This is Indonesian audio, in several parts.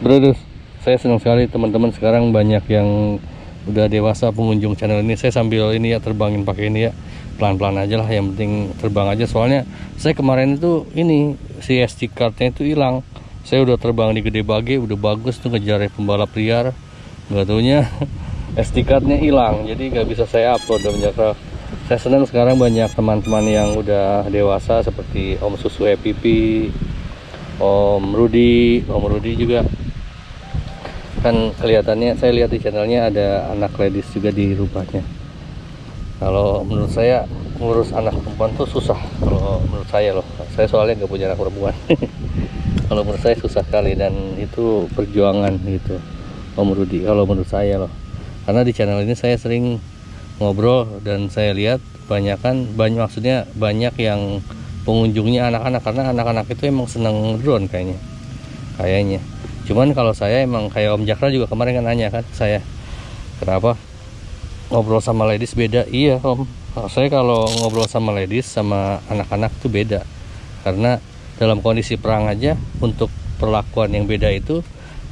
Bro, saya senang sekali teman-teman sekarang banyak yang udah dewasa pengunjung channel ini. Saya sambil ini ya terbangin pakai ini ya. Pelan-pelan aja lah yang penting terbang aja soalnya saya kemarin itu ini si SD cardnya itu hilang. Saya udah terbang di Gede Bage, udah bagus tuh ngejar pembalap liar. Gak taunya SD cardnya hilang jadi nggak bisa saya upload dan Jakra saya senang sekarang banyak teman-teman yang udah dewasa seperti Om Susu Happy Om Rudi Om Rudi juga kan kelihatannya saya lihat di channelnya ada anak ladies juga di rumahnya kalau menurut saya ngurus anak perempuan tuh susah. Kalau menurut saya loh. Saya soalnya nggak punya anak perempuan. Kalau menurut saya susah sekali dan itu perjuangan gitu. Om Rudi kalau menurut saya loh. Karena di channel ini saya sering ngobrol dan saya lihat banyak kan banyak maksudnya banyak yang pengunjungnya anak-anak. Karena anak-anak itu emang seneng drone kayaknya. Kayaknya cuman kalau saya emang kayak Om Jakra juga kemarin kan nanya kan saya kenapa ngobrol sama ladies beda? Iya Om. Saya kalau ngobrol sama ladies sama anak-anak itu beda. Karena dalam kondisi perang aja untuk perlakuan yang beda itu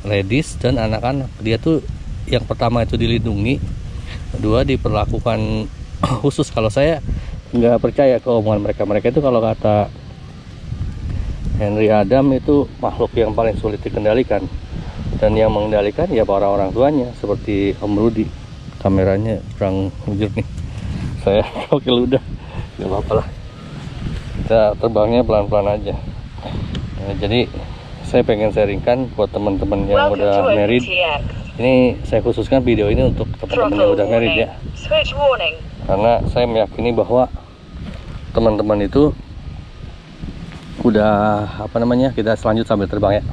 ladies dan anak-anak. Dia tuh yang pertama itu dilindungi kedua diperlakukan khusus. Kalau saya nggak percaya ke omongan mereka. Mereka itu kalau kata Henry Adam itu makhluk yang paling sulit dikendalikan. Dan yang mengendalikan ya para orang tuanya seperti Om Rudi kameranya kurang jujur nih. Saya oke udah. Nggak apa-apa lah. Kita terbangnya pelan-pelan aja. Nah, jadi saya pengen sharingkan buat teman-teman yang udah married. ini saya khususkan video ini untuk teman-teman yang udah married ya. Karena saya meyakini bahwa teman-teman itu udah apa namanya kita selanjut sambil terbang ya.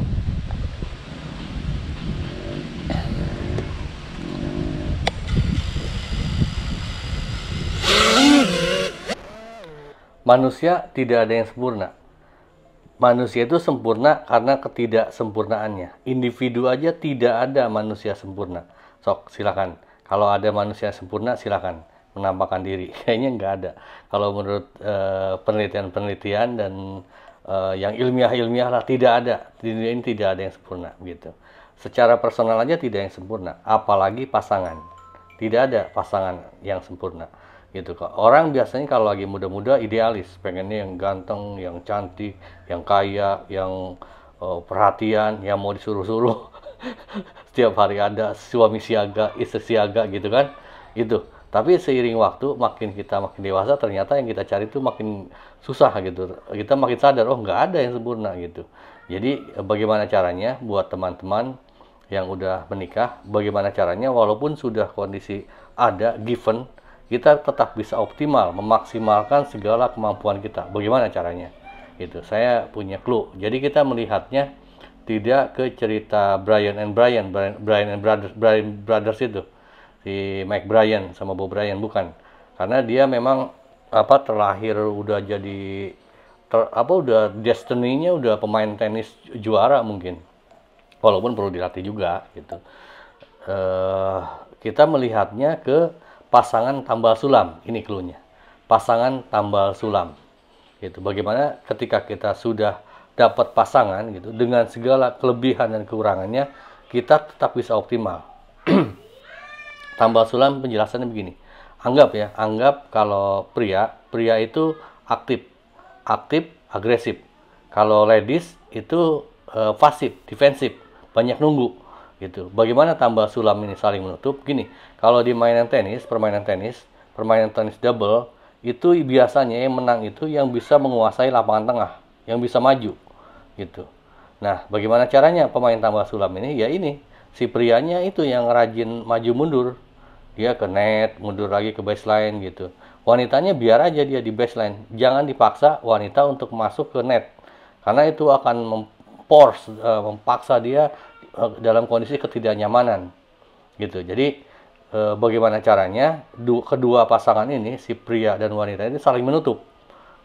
Manusia tidak ada yang sempurna. Manusia itu sempurna karena ketidaksempurnaannya. Individu aja tidak ada manusia sempurna. Sok silakan. Kalau ada manusia sempurna silakan menampakkan diri. Kayaknya nggak ada. Kalau menurut uh, penelitian-penelitian dan uh, yang ilmiah-ilmiah lah tidak ada. Di dunia ini tidak ada yang sempurna gitu. Secara personal aja tidak yang sempurna apalagi pasangan. Tidak ada pasangan yang sempurna gitu kok. Orang biasanya kalau lagi muda-muda idealis. Pengennya yang ganteng yang cantik yang kaya yang uh, perhatian yang mau disuruh-suruh. Setiap hari ada suami siaga istri siaga gitu kan. Itu tapi seiring waktu makin kita makin dewasa ternyata yang kita cari itu makin susah gitu. Kita makin sadar oh nggak ada yang sempurna gitu. Jadi bagaimana caranya buat teman-teman yang udah menikah bagaimana caranya walaupun sudah kondisi ada given kita tetap bisa optimal memaksimalkan segala kemampuan kita. Bagaimana caranya? Itu saya punya clue. Jadi kita melihatnya tidak ke cerita Brian and Brian Brian and Brothers Brian Brothers itu si Mike Bryan sama Bob Bryan bukan. Karena dia memang apa terlahir udah jadi ter, apa udah destiny-nya udah pemain tenis juara mungkin. Walaupun perlu dilatih juga gitu. Uh, kita melihatnya ke pasangan tambal sulam ini clue-nya. Pasangan tambal sulam. Gitu bagaimana ketika kita sudah dapat pasangan gitu dengan segala kelebihan dan kekurangannya kita tetap bisa optimal tambal sulam penjelasannya begini. Anggap ya anggap kalau pria pria itu aktif. Aktif agresif. Kalau ladies itu uh, pasif defensif. Banyak nunggu gitu. Bagaimana tambal sulam ini saling menutup? Gini kalau di mainan tenis permainan tenis permainan tenis double itu biasanya yang menang itu yang bisa menguasai lapangan tengah yang bisa maju gitu. Nah bagaimana caranya pemain tambal sulam ini? Ya ini si prianya itu yang rajin maju mundur dia ke net mundur lagi ke baseline gitu. Wanitanya biar aja dia di baseline. Jangan dipaksa wanita untuk masuk ke net. Karena itu akan memforce uh, memaksa dia uh, dalam kondisi ketidaknyamanan. Gitu. Jadi uh, bagaimana caranya? Du kedua pasangan ini si pria dan wanita ini saling menutup.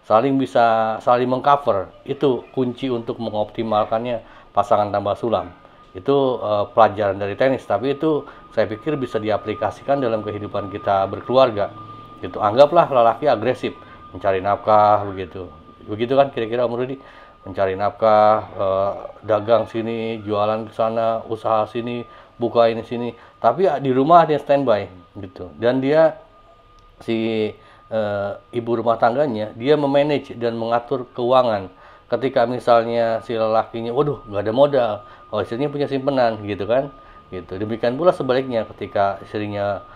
Saling bisa saling mengcover. Itu kunci untuk mengoptimalkannya pasangan tambah sulam itu uh, pelajaran dari tenis tapi itu saya pikir bisa diaplikasikan dalam kehidupan kita berkeluarga gitu anggaplah lelaki agresif mencari nafkah begitu begitu kan kira-kira Om Rudi mencari nafkah, uh, dagang sini, jualan ke sana, usaha sini, buka ini sini. Tapi uh, di rumah dia standby gitu. Dan dia si uh, ibu rumah tangganya dia memanage dan mengatur keuangan. Ketika misalnya si lelakinya, waduh nggak ada modal, oh istrinya punya simpenan gitu kan, gitu. Demikian pula sebaliknya ketika istrinya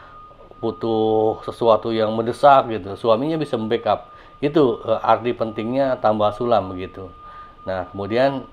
butuh sesuatu yang mendesak gitu, suaminya bisa membackup. Itu uh, arti pentingnya tambah sulam begitu. Nah, kemudian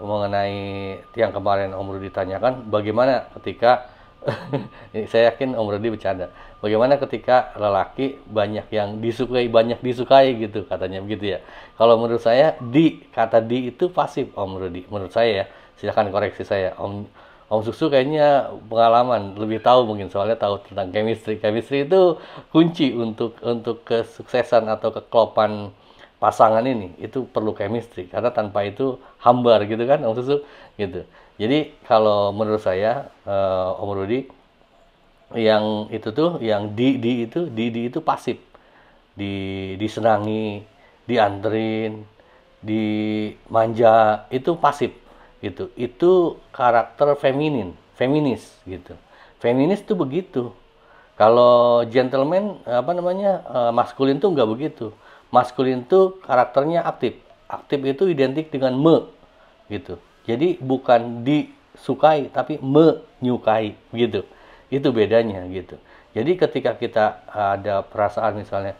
mengenai yang kemarin Om Rudi tanyakan, bagaimana ketika saya yakin Om Rudi bercanda. Bagaimana ketika lelaki banyak yang disukai, banyak disukai gitu katanya begitu ya. Kalau menurut saya di kata di itu pasif Om Rudi. Menurut saya ya, silahkan koreksi saya. Om Om Susu kayaknya pengalaman lebih tahu mungkin soalnya tahu tentang chemistry. Chemistry itu kunci untuk untuk kesuksesan atau keklopan pasangan ini itu perlu chemistry karena tanpa itu hambar gitu kan Om Susu gitu. Jadi kalau menurut saya uh, Om Rudi yang itu tuh yang di di itu di di itu pasif. Di disenangi, dianterin, dimanja itu pasif gitu. Itu karakter feminin, feminis gitu. Feminis tuh begitu. Kalau gentleman apa namanya uh, maskulin tuh nggak begitu maskulin itu karakternya aktif. Aktif itu identik dengan me gitu. Jadi bukan disukai tapi menyukai gitu. Itu bedanya gitu. Jadi ketika kita ada perasaan misalnya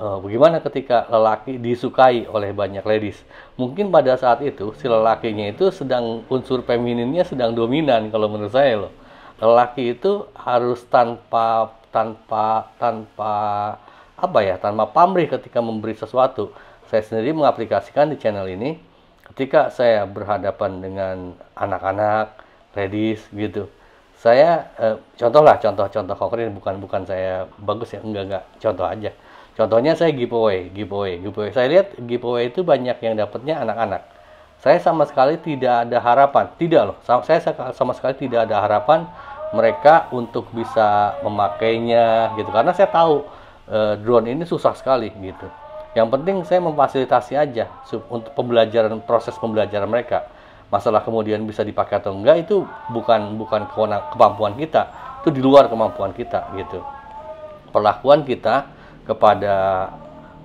uh, bagaimana ketika lelaki disukai oleh banyak ladies? Mungkin pada saat itu si lelakinya itu sedang unsur femininnya sedang dominan kalau menurut saya loh. Lelaki itu harus tanpa tanpa tanpa apa ya tanpa pamrih ketika memberi sesuatu. Saya sendiri mengaplikasikan di channel ini ketika saya berhadapan dengan anak-anak, ladies gitu. Saya eh, contoh lah contoh-contoh konkret bukan bukan saya bagus ya enggak enggak contoh aja. Contohnya saya giveaway, giveaway, giveaway. Saya lihat giveaway itu banyak yang dapatnya anak-anak. Saya sama sekali tidak ada harapan, tidak loh. Saya sama sekali tidak ada harapan mereka untuk bisa memakainya gitu karena saya tahu uh, drone ini susah sekali gitu. Yang penting saya memfasilitasi aja untuk pembelajaran proses pembelajaran mereka. Masalah kemudian bisa dipakai atau enggak itu bukan bukan kemampuan kita, itu di luar kemampuan kita gitu. Perlakuan kita kepada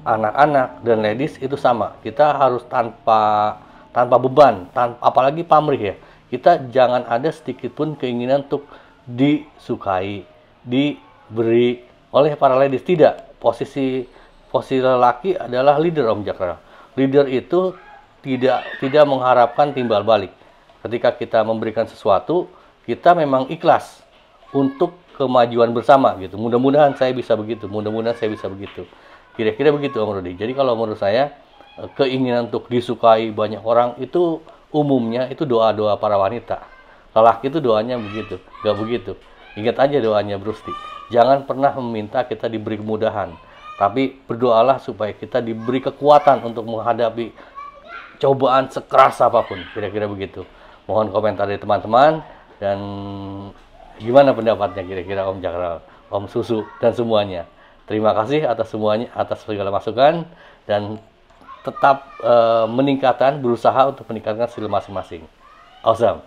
anak-anak dan ladies itu sama. Kita harus tanpa tanpa beban, tanpa apalagi pamrih ya. Kita jangan ada sedikit pun keinginan untuk disukai, diberi oleh para ladies tidak posisi posisi lelaki adalah leader Om Jakra. Leader itu tidak tidak mengharapkan timbal balik. Ketika kita memberikan sesuatu kita memang ikhlas untuk kemajuan bersama gitu. Mudah-mudahan saya bisa begitu mudah-mudahan saya bisa begitu. Kira-kira begitu Om Rudi. Jadi kalau menurut saya eh, keinginan untuk disukai banyak orang itu umumnya itu doa-doa para wanita. Lelaki itu doanya begitu gak begitu. Ingat aja doanya Brusti Jangan pernah meminta kita diberi kemudahan, tapi berdoalah supaya kita diberi kekuatan untuk menghadapi cobaan sekeras apa pun. Kira-kira begitu. Mohon komentar dari teman-teman dan gimana pendapatnya kira-kira Om Jakral, Om Susu dan semuanya. Terima kasih atas semuanya, atas segala masukan dan tetap uh, meningkatkan, berusaha untuk meningkatkan skill masing-masing. Awesome.